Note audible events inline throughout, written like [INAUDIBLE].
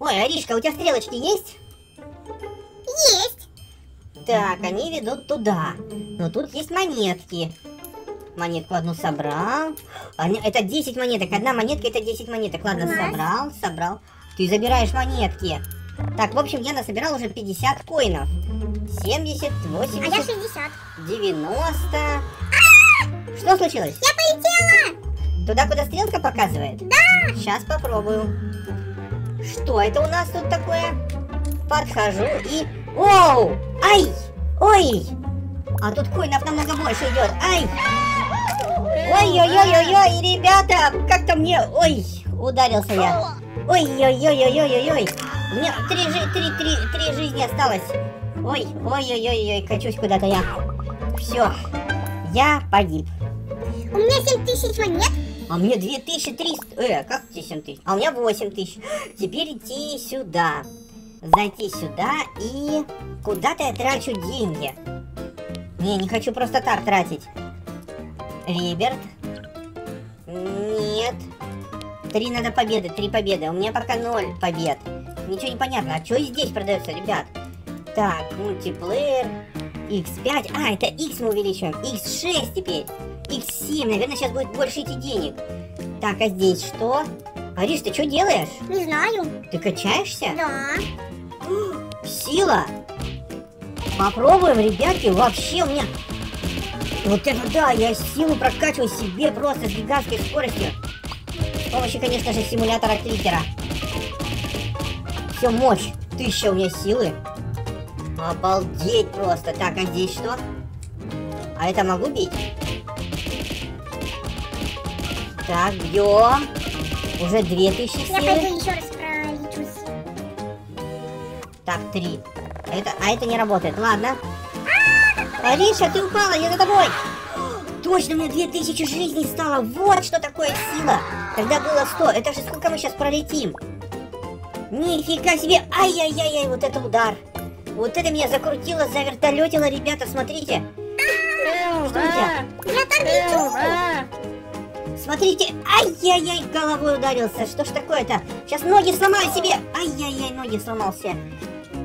Ой, Аришка, у тебя стрелочки есть? Есть. Так, они ведут туда. Но тут есть монетки. Монетку одну собрал. Они- Это 10 монеток. Одна монетка это 10 монеток. Ладно, Класс. собрал, собрал. Ты забираешь монетки. Так, в общем, я насобирал уже 50 коинов. 70, А я 80, 60. 90. Что случилось? Я полетела. Туда, куда стрелка показывает? Да. Сейчас попробую. Что это у нас тут такое? Подхожу и... Оу! Ай! Ой! А тут коинов намного больше идет. Ай! Ой-ой-ой-ой-ой, ребята! Как-то мне... Ой! Ударился я. Ой-ой-ой-ой-ой-ой! У меня три, жи- три, три, три жизни осталось. Ой, ой-ой-ой-ой, качусь куда-то я. Все. Я погиб. У меня 7 тысяч монет. А мне 2300... Э, как тебе 7000? А у меня 8000. Теперь идти сюда. Зайти сюда и... Куда-то я трачу деньги. Не, не хочу просто так тратить. Реберт. Нет. Три надо победы, три победы. У меня пока ноль побед. Ничего не понятно. А что здесь продается, ребят? Так, мультиплеер. X5. А, это X мы увеличиваем. X6 теперь. X7. Наверное, сейчас будет больше идти денег. Так, а здесь что? Ариш, ты что делаешь? Не знаю. Ты качаешься? Да. [GASPS] Сила! Попробуем, ребятки, вообще у меня... Вот это да, я силу прокачиваю себе просто с гигантской скоростью. С помощью, конечно же, симулятора кликера. Все, мощь. Тысяча у меня силы. Обалдеть просто. Так, а здесь что? А это могу бить? Так, бьем. Уже 2000 Я силы. пойду еще раз пролечусь. Так, три. А это, а это не работает. Ладно. Ариша, ты упала, я за тобой. Точно, у меня 2000 жизней стало. Вот что такое сила. Тогда было 100. Это же сколько мы сейчас пролетим? Нифига себе. Ай-яй-яй-яй, вот это удар. Вот это меня закрутило, завертолетило, ребята, смотрите. Что у тебя? Я там лечу. Смотрите, ай-яй-яй, головой ударился. Что ж такое-то? Сейчас ноги сломаю себе. Ай-яй-яй, ноги сломался.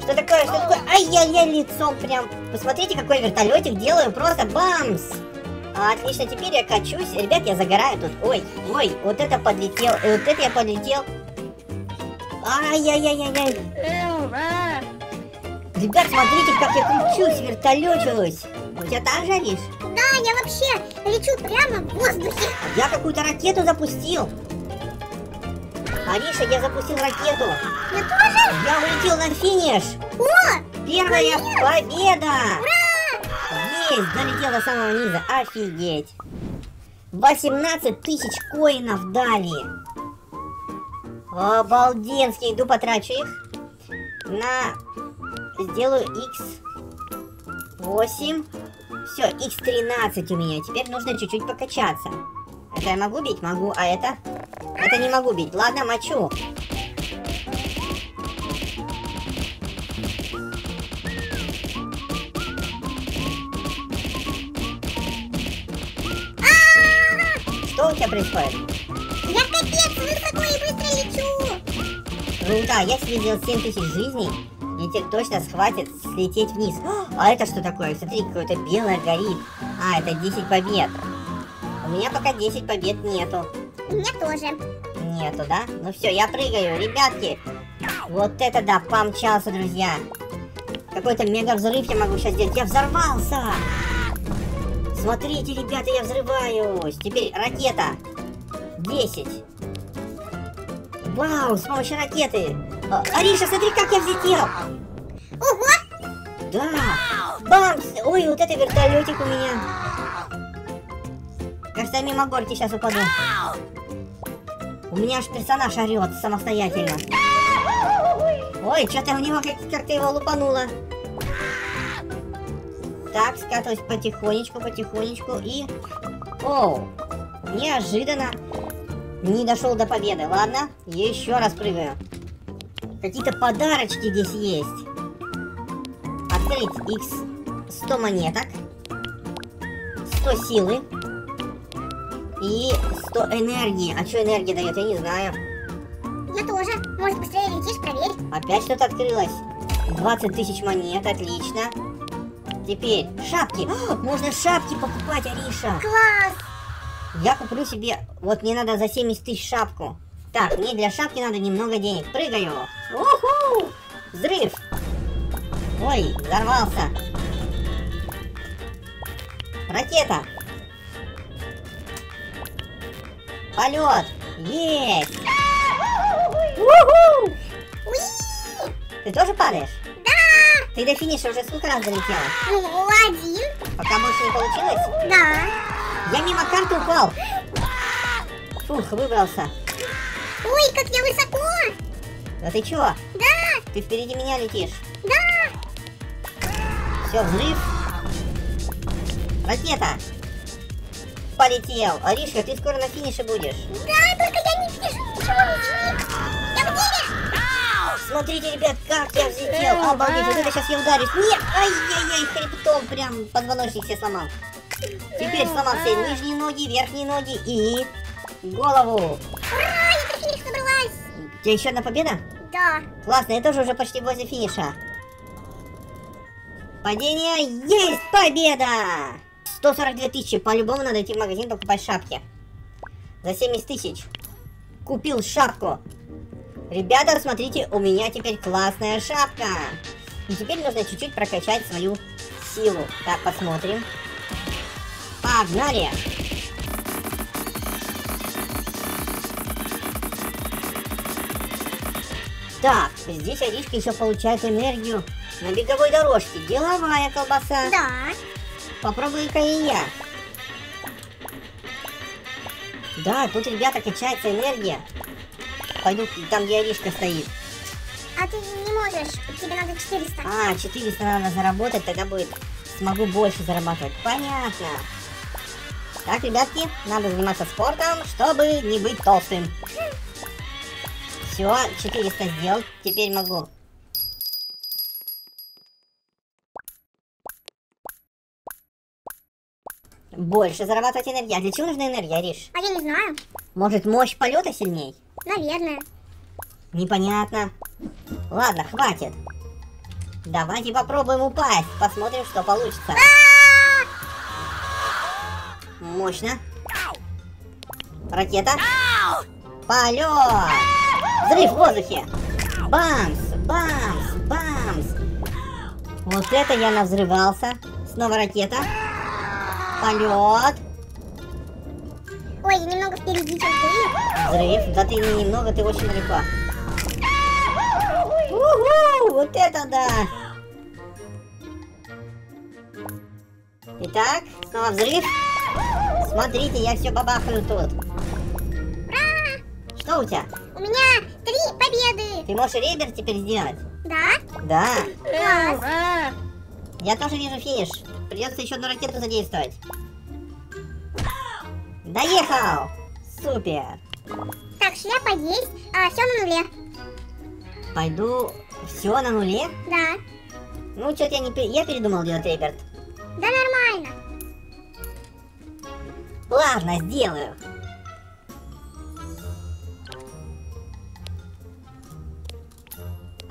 Что такое, что такое? Ай-яй-яй, лицом прям. Посмотрите, какой вертолетик делаю. Просто бамс. Отлично, теперь я качусь. Ребят, я загораю тут. Ой, ой, вот это подлетел. И вот это я подлетел. Ай-яй-яй-яй-яй. Ребят, смотрите, как я кручусь, вертолечусь. У тебя так же, Ариш? Да, я вообще лечу прямо в воздухе. Я какую-то ракету запустил. Ариша, я запустил ракету. Я тоже? Я улетел на финиш. О, Первая победа. Есть, долетел до самого низа. Офигеть. 18 тысяч коинов дали. Обалденски. Иду потрачу их. На... Сделаю x8. Все, x13 у меня. Теперь нужно чуть-чуть покачаться. Это я могу бить? Могу. А это? Это не могу бить. Ладно, мочу. Что у тебя происходит? я капец высоко и быстро лечу. Круто, я себе сделал 7000 жизней. Мне теперь точно схватит слететь вниз. О, А это что такое? Смотри, какое-то белое горит. А, это 10 побед. У меня пока 10 побед нету. У меня тоже. Нету, да? Ну все, я прыгаю, ребятки. Вот это да, помчался, друзья. Какой-то мега взрыв я могу сейчас сделать. Я взорвался! Смотрите, ребята, я взрываюсь. Теперь ракета. 10. Вау, с помощью ракеты. А, Ариша, смотри, как я взлетел. Ого, Да. Бамс. Ой, вот это вертолетик у меня. Кажется, я мимо горки сейчас упаду. У меня аж персонаж орет самостоятельно. Ой, что-то у него как- как-то его лупануло. Так, скатываюсь потихонечку, потихонечку и... Оу, неожиданно не дошел до победы. Ладно, еще раз прыгаю. Какие-то подарочки здесь есть. Открыть X 100 монеток. 100 силы. И 100 энергии. А что энергия дает, я не знаю. Я тоже. Может, быстрее летишь, проверь. Опять что-то открылось. 20 тысяч монет, отлично. Теперь шапки. О, можно шапки покупать, Ариша. Класс! Я куплю себе... Вот мне надо за 70 тысяч шапку. Так, мне для шапки надо немного денег. Прыгаю. Уху! Взрыв. Ой, взорвался. Ракета. Полет. Есть. Уху! Ты тоже падаешь? Да! Ты до финиша уже сколько раз залетела? Ну, один. Пока больше не получилось? Да. Я мимо карты упал. Фух, выбрался. Ой, как я высоко! Да ты чё? Да! Ты впереди меня летишь. Все, взрыв. Ракета. Полетел. Аришка, ты скоро на финише будешь. Да, только я не вижу ничего. Я в небе! Смотрите, ребят, как я взлетел. Обалдеть, вот это сейчас я ударюсь. Нет, ай-яй-яй, хребтом прям позвоночник себе сломал. Теперь сломал все нижние ноги, верхние ноги и голову. Ура, я до финиша добралась! У тебя еще одна победа? Да. Классно, я тоже уже почти возле финиша. Падение есть победа! 142 тысячи, по-любому надо идти в магазин покупать шапки. За 70 тысяч. Купил шапку. Ребята, смотрите, у меня теперь классная шапка. И теперь нужно чуть-чуть прокачать свою силу. Так, посмотрим. Погнали! Так, здесь Аришка еще получает энергию на беговой дорожке. Деловая колбаса. Да. Попробуй-ка и я. Да, тут, ребята, качается энергия. Пойду там, где Аришка стоит. А ты не можешь. Тебе надо 400. А, 400 надо заработать, тогда будет... Смогу больше зарабатывать. Понятно. Так, ребятки, надо заниматься спортом, чтобы не быть толстым. Все, 400 сделал. Теперь могу больше зарабатывать энергию. А для чего нужна энергия, Ариш? А я не знаю. Может, мощь полета сильней? Наверное. Непонятно. Ладно, хватит. Давайте попробуем упасть. Посмотрим, что получится. Мощно. Ракета. Полет. Взрыв в воздухе. Бамс, бамс, бамс. Вот это я навзрывался. Снова ракета. Полет. Ой, я немного впереди, чем ты. Взрыв. Да ты не немного, ты очень далеко. Уху! Вот это да! Итак, снова взрыв. Смотрите, я все бабахаю тут. Ура! Что у тебя? У меня три победы. Ты можешь ребер теперь сделать? Да? Да. Класс. Я тоже вижу финиш. Придется еще одну ракету задействовать. Доехал! Супер! Так, шляпа есть, а все на нуле. Пойду... Все на нуле? Да. Ну, что-то я не... Я передумал делать реберт. Да нормально. Ладно, сделаю.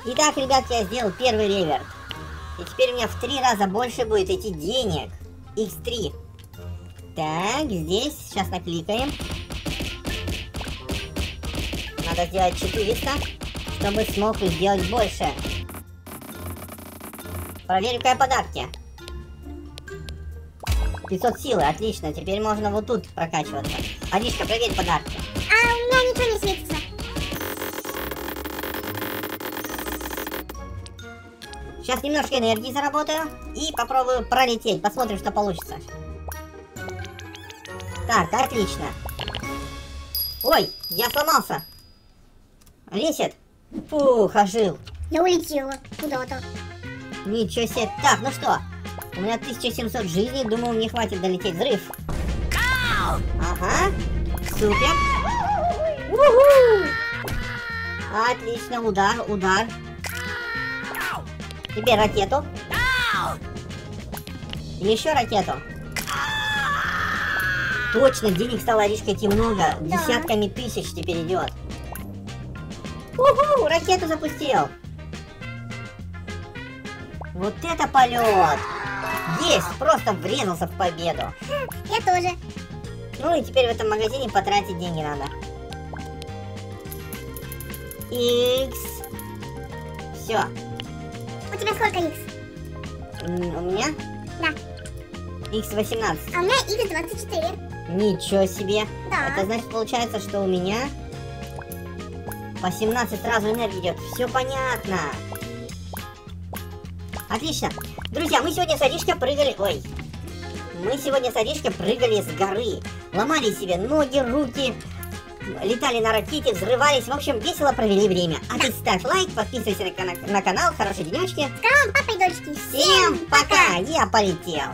Итак, ребятки, я сделал первый реверт. И теперь у меня в три раза больше будет идти денег. X3. Так, здесь сейчас накликаем. Надо сделать 400, чтобы смог сделать больше. Проверю-ка я подарки. 500 силы, отлично. Теперь можно вот тут прокачиваться. Аришка, проверь подарки. А у меня ничего не светится. Сейчас немножко энергии заработаю и попробую пролететь. Посмотрим, что получится. Так, отлично. Ой, я сломался. Весит. Фух, ожил. Я улетела куда-то. Ничего себе. Так, ну что? У меня 1700 жизней. Думаю, мне хватит долететь. Взрыв. Ага. Супер. Уху! Отлично. Удар, удар. Теперь ракету. Еще ракету. Точно, денег стало Аришка идти много. Да. Десятками тысяч теперь идет. Уху, ракету запустил. Вот это полет. Есть, просто врезался в победу. Я тоже. Ну и теперь в этом магазине потратить деньги надо. X. Все. У тебя сколько X? У меня? Да. X18. А у меня X24. Ничего себе. Да. Это значит получается, что у меня по 17 сразу энергии идет. Все понятно. Отлично. Друзья, мы сегодня с Аришкой прыгали... Ой. Мы сегодня с Аришкой прыгали с горы. Ломали себе ноги, руки. Летали на ракете, взрывались. В общем, весело провели время. А ты ставь лайк, подписывайся на, кана- на канал. Хорошей денечки. С каналом папа и дочки. Всем пока! Я полетел.